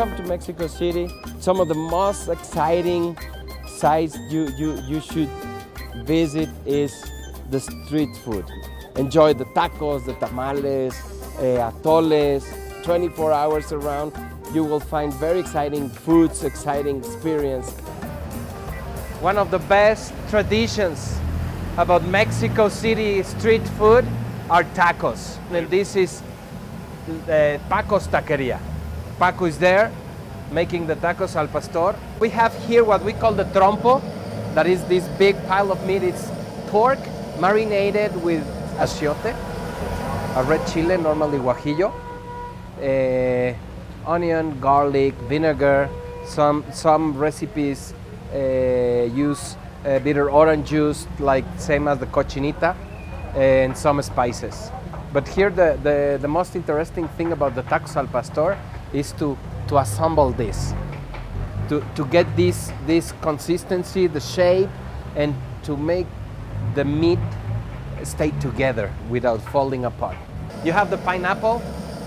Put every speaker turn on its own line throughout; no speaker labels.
come to Mexico City, some of the most exciting sites you, you, you should visit is the street food. Enjoy the tacos, the tamales, uh, atoles, 24 hours around. You will find very exciting foods, exciting experience. One of the best traditions about Mexico City street food are tacos. And this is uh, Paco's Taqueria. Paco is there making the tacos al pastor. We have here what we call the trompo, that is this big pile of meat. It's pork marinated with achiote, a red chile, normally guajillo, uh, onion, garlic, vinegar. Some, some recipes uh, use uh, bitter orange juice, like same as the cochinita, and some spices. But here the, the, the most interesting thing about the tacos al pastor is to, to assemble this, to, to get this, this consistency, the shape, and to make the meat stay together without falling apart. You have the pineapple,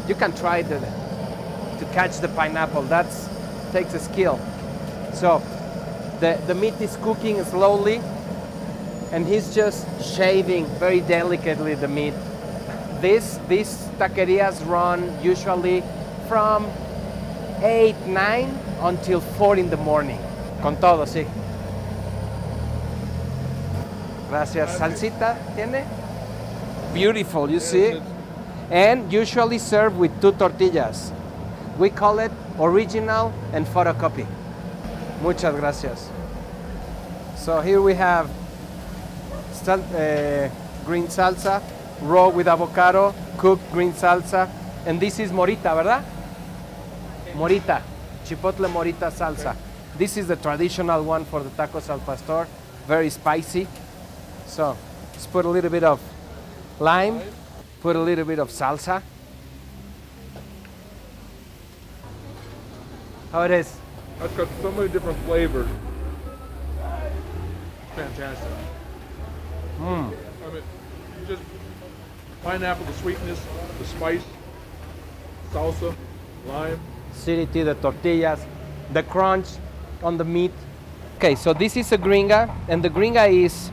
you can try to, to catch the pineapple, that takes a skill. So the, the meat is cooking slowly and he's just shaving very delicately the meat. This, these taquerias run usually from 8, 9 until 4 in the morning. Con todo, sí. Gracias. Salsita tiene? Beautiful, you see? And usually served with two tortillas. We call it original and photocopy. Muchas gracias. So here we have sal uh, green salsa, raw with avocado, cooked green salsa, and this is morita, ¿verdad? Morita, chipotle morita salsa. This is the traditional one for the tacos al pastor, very spicy. So let's put a little bit of lime, put a little bit of salsa. How it is?
It's got so many different flavors. Fantastic.
Mm.
I mean, just pineapple, the sweetness, the spice, salsa, lime.
Acidity, the tortillas, the crunch on the meat. Okay, so this is a gringa, and the gringa is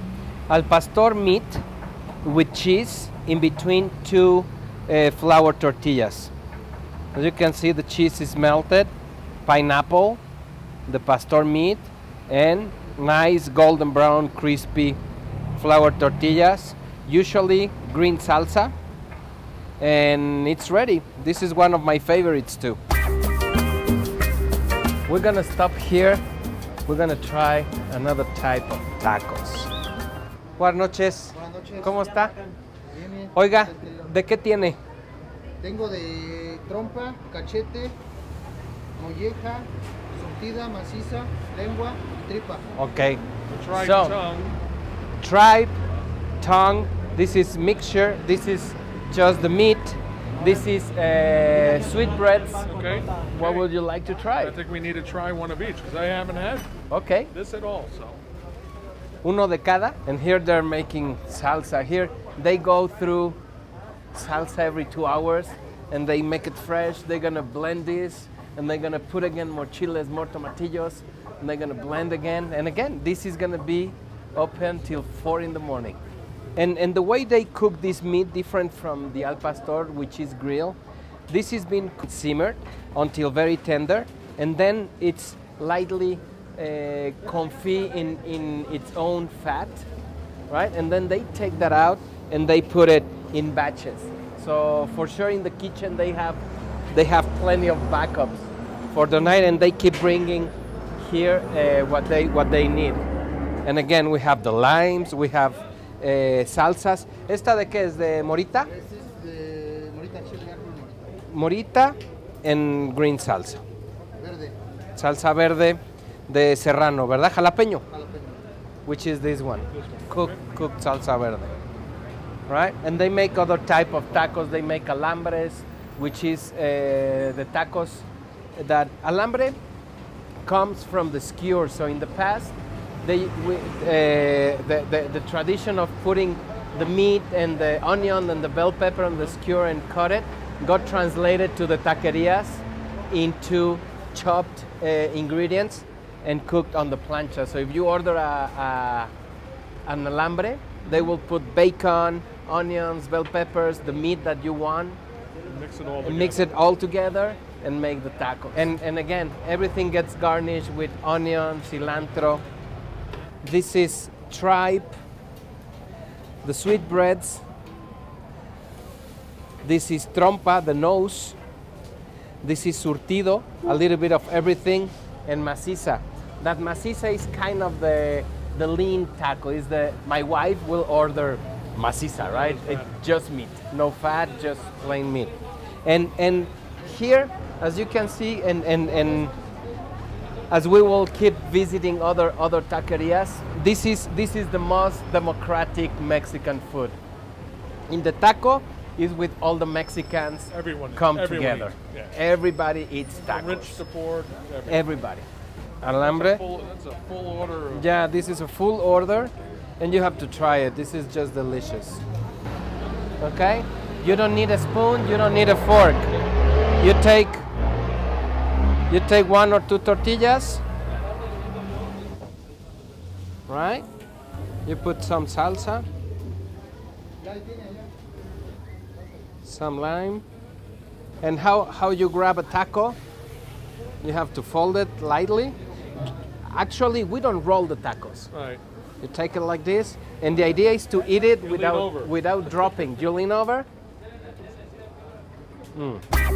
al pastor meat with cheese in between two uh, flour tortillas. As you can see, the cheese is melted, pineapple, the pastor meat, and nice golden brown, crispy flour tortillas, usually green salsa, and it's ready. This is one of my favorites too. We're gonna stop here. We're gonna try another type of tacos. Buenas noches.
Buenas noches.
¿Cómo está?
Bien, bien.
Oiga, ¿de qué tiene?
Tengo de trompa, cachete, molleja, surtida, maciza, lengua y tripa.
Okay.
Tried
So-
tongue.
Tripe, tongue. This is mixture. This is just the meat. This is uh, sweetbreads.
Okay.
What
okay.
would you like to try?
I think we need to try one of each because I haven't had
Okay.
this at all. So
Uno de cada. And here they're making salsa. Here they go through salsa every two hours and they make it fresh. They're gonna blend this and they're gonna put again more chiles, more tomatillos, and they're gonna blend again. And again, this is gonna be open till four in the morning. And, and the way they cook this meat different from the al pastor, which is grilled. this has been simmered until very tender, and then it's lightly uh, confit in, in its own fat, right? And then they take that out and they put it in batches. So for sure in the kitchen they have they have plenty of backups for the night, and they keep bringing here uh, what they what they need. And again, we have the limes, we have uh, salsas. ¿Esta de qué es? ¿De morita?
Es de morita chile morita
Morita and green salsa.
verde,
Salsa verde de serrano, ¿verdad? Jalapeño.
jalapeño.
which is this one, cooked, cooked salsa verde, right? And they make other type of tacos. They make alambres, which is uh, the tacos that alambre comes from the skewer. So in the past, they we, uh, the, the the tradition of putting the meat and the onion and the bell pepper on the skewer and cut it got translated to the taquerias into chopped uh, ingredients and cooked on the plancha. So if you order a, a an alambre, they will put bacon, onions, bell peppers, the meat that you want,
Mix it all together.
mix it all together and make the taco. And, and again, everything gets garnished with onion, cilantro. This is tripe, the sweetbreads. This is trompa, the nose. This is surtido, a little bit of everything, and maciza. That maciza is kind of the the lean taco. Is the my wife will order maciza, right? It's just meat, no fat, just plain meat. And and here, as you can see, and and and as we will keep visiting other other taquerias, this is this is the most democratic Mexican food. In the taco is with all the Mexicans
Everyone-
come
everyone
together.
eats, yeah.
Everybody eats
The
tacos.
Rich, the poor, everything.
Everybody.
That's a
Alambre.
full, that's a full order of
Yeah, this is a full order, and you have to try it. This is just delicious. Okay? You don't need a spoon. You don't need a fork. You take. You take one or two tortillas. Right? You put some salsa. Some lime. And how, how you grab a taco? You have to fold it lightly. Actually, we don't roll the tacos.
Right.
You take it like this, and the idea is to eat it
lean
without without dropping. You lean over. Mm.